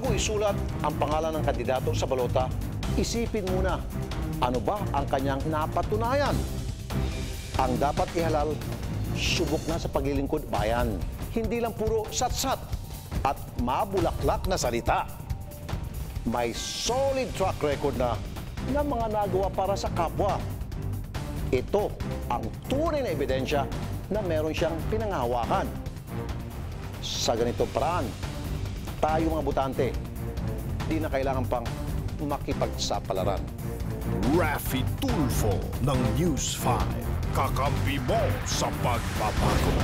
bago isulat ang pangalan ng kandidato sa balota, isipin muna ano ba ang kanyang napatunayan. Ang dapat ihalal, subok na sa paglilingkod bayan. Hindi lang puro satsat at mabulaklak na salita. May solid track record na ng mga nagawa para sa kapwa. Ito ang tunay na ebidensya na meron siyang pinanghawakan. Sa ganitong paraan, tayo mga butante, di na kailangan pang makipagsapalaran. Raffy Tulfo ng News 5. Kakampi mo sa pagbabago.